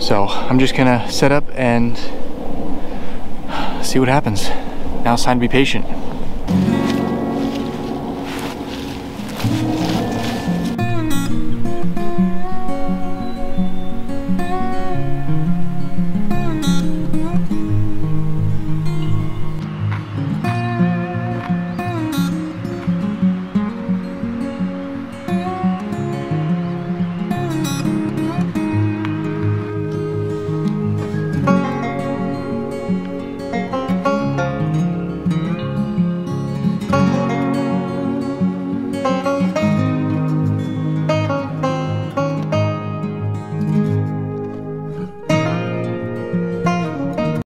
So I'm just gonna set up and see what happens. Now it's time to be patient.